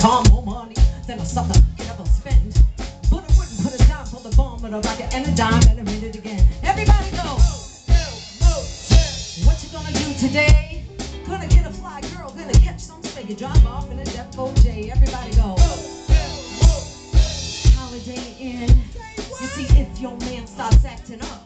call more money than a sucker can ever spend. But I wouldn't put a down for the bomb in a rocket and a dime and a minute again. Everybody go! What you gonna do today? Gonna get a fly girl, gonna catch some figure, drive off in a death OJ. Everybody go! Holiday Inn. You see, if your man starts acting up,